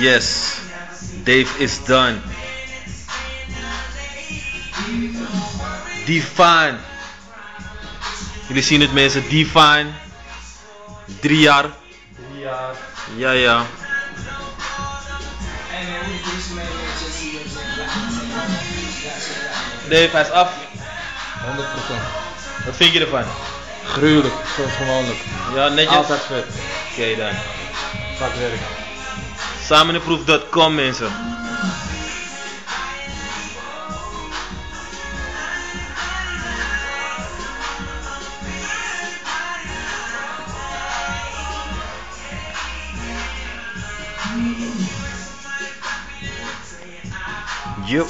Yes, Dave is done. Devine. Jullie zien het mensen, Devine. Drie jaar. Drie jaar. Ja, ja. Dave, hij is af. 100%. Wat vind je ervan? Gruwelijk, zoals gewoonlijk. Ja, netjes. Altijd vet. Oké dan. Vakwerk. Sameninproef.com mensen. Yup.